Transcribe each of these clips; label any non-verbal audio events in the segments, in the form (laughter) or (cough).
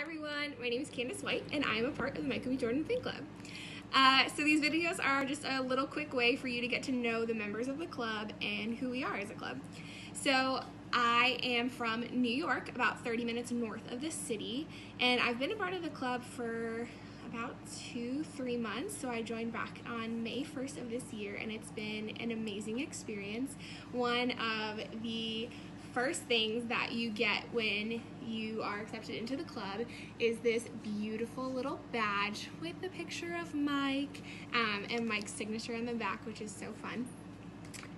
Everyone, my name is Candace White and I am a part of the Michael B. Jordan Fan Club. Uh, so these videos are just a little quick way for you to get to know the members of the club and who we are as a club. So I am from New York, about 30 minutes north of the city, and I've been a part of the club for about two, three months. So I joined back on May 1st of this year, and it's been an amazing experience. One of the first things that you get when you are accepted into the club is this beautiful little badge with the picture of Mike um, and Mike's signature on the back, which is so fun.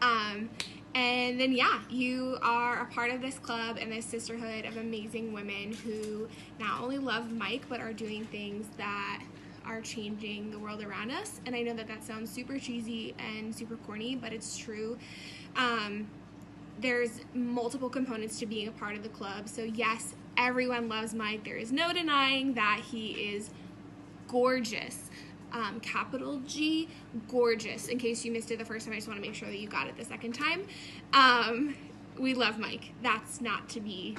Um, and then, yeah, you are a part of this club and this sisterhood of amazing women who not only love Mike, but are doing things that are changing the world around us. And I know that that sounds super cheesy and super corny, but it's true. Um, there's multiple components to being a part of the club. So, yes, everyone loves Mike. There is no denying that he is gorgeous. Um, capital G, gorgeous. In case you missed it the first time, I just want to make sure that you got it the second time. Um, we love Mike. That's not to be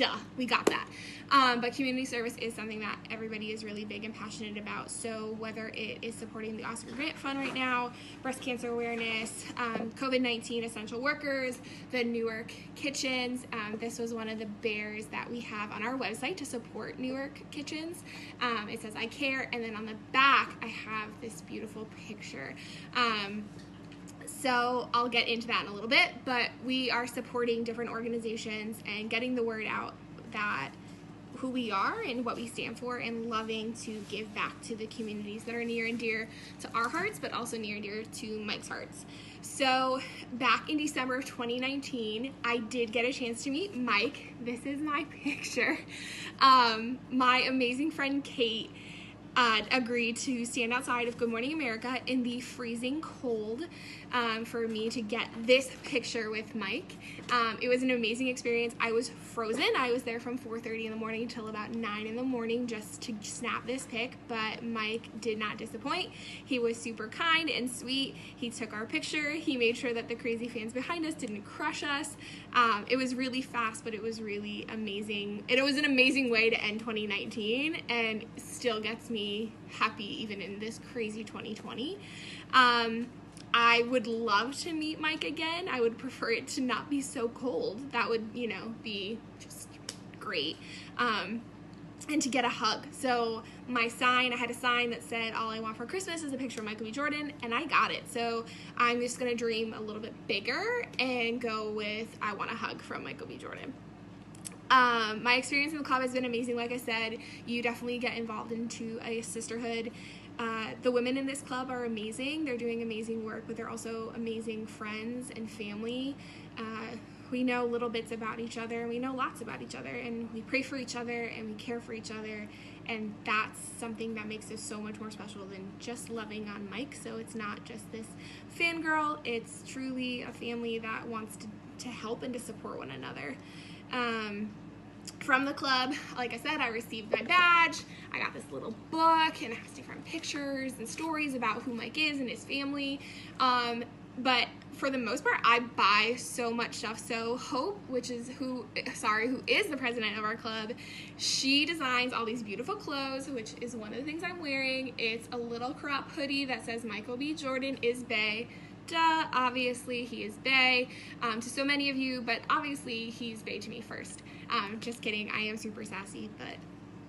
duh, we got that. Um, but community service is something that everybody is really big and passionate about. So whether it is supporting the Oscar Grant Fund right now, breast cancer awareness, um, COVID-19 essential workers, the Newark kitchens. Um, this was one of the bears that we have on our website to support Newark kitchens. Um, it says I care, and then on the back I have this beautiful picture. So I'll get into that in a little bit, but we are supporting different organizations and getting the word out that who we are and what we stand for and loving to give back to the communities that are near and dear to our hearts but also near and dear to Mike's hearts. So back in December of 2019, I did get a chance to meet Mike. This is my (laughs) picture. Um, my amazing friend Kate agreed to stand outside of Good Morning America in the freezing cold um, for me to get this picture with Mike. Um, it was an amazing experience. I was frozen. I was there from 4.30 in the morning until about 9 in the morning just to snap this pic, but Mike did not disappoint. He was super kind and sweet. He took our picture. He made sure that the crazy fans behind us didn't crush us. Um, it was really fast, but it was really amazing. and It was an amazing way to end 2019 and still gets me happy even in this crazy 2020. Um, I would love to meet Mike again. I would prefer it to not be so cold. That would, you know, be just great. Um, and to get a hug. So my sign, I had a sign that said, all I want for Christmas is a picture of Michael B. Jordan, and I got it. So I'm just gonna dream a little bit bigger and go with, I want a hug from Michael B. Jordan. Um, my experience in the club has been amazing. Like I said, you definitely get involved into a sisterhood. Uh, the women in this club are amazing. They're doing amazing work, but they're also amazing friends and family. Uh, we know little bits about each other, and we know lots about each other, and we pray for each other, and we care for each other, and that's something that makes us so much more special than just loving on Mike. So it's not just this fangirl; it's truly a family that wants to, to help and to support one another. Um, from the club, like I said, I received my badge. I got this little book and it has different pictures and stories about who Mike is and his family. Um, but for the most part, I buy so much stuff. So Hope, which is who, sorry, who is the president of our club, she designs all these beautiful clothes, which is one of the things I'm wearing. It's a little crop hoodie that says Michael B. Jordan is bae obviously he is bae um, to so many of you, but obviously he's bae to me first. Um, just kidding, I am super sassy, but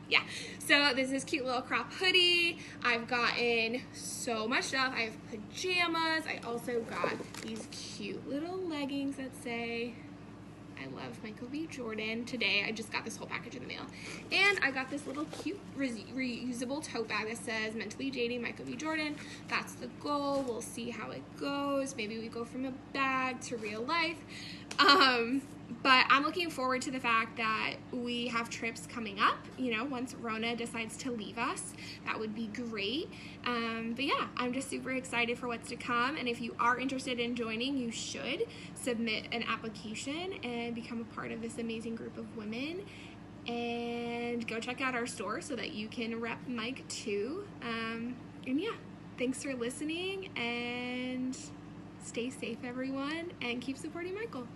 yeah. So this is cute little crop hoodie. I've gotten so much stuff. I have pajamas. I also got these cute little leggings that say I love Michael B. Jordan. Today, I just got this whole package in the mail. And I got this little cute re reusable tote bag that says Mentally Dating Michael B. Jordan. That's the goal. We'll see how it goes. Maybe we go from a bag to real life. Um, but I'm looking forward to the fact that we have trips coming up. You know, once Rona decides to leave us, that would be great. Um, but yeah, I'm just super excited for what's to come. And if you are interested in joining, you should submit an application and become a part of this amazing group of women. And go check out our store so that you can rep Mike too. Um, and yeah, thanks for listening and stay safe, everyone, and keep supporting Michael.